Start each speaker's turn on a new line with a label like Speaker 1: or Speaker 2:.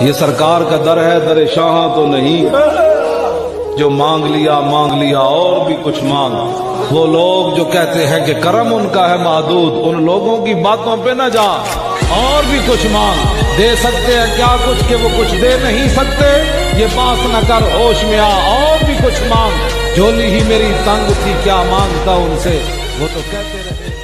Speaker 1: ये सरकार का दर है, दर शाह तो नहीं। जो मांग लिया मांग लिया, और भी कुछ मांग। वो लोग जो कहते हैं कि करम उनका है महदूद, उन लोगों की बातों पे ना जा। और भी कुछ मांग। दे सकते हैं क्या कुछ के वो कुछ दे नहीं सकते? ये बात न कर, होश में आ, और भी कुछ मांग। झोली ही मेरी तंग थी, क्या माँगता उनसे? वो तो कहते रहे।